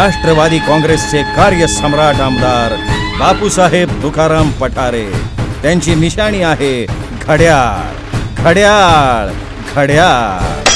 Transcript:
राष्ट्रवादी काँग्रेसचे कार्यसम्राट आमदार बापूसाहेब तुकाराम पठारे त्यांची निशाणी आहे घड्याळ घड्याळ घड्याळ.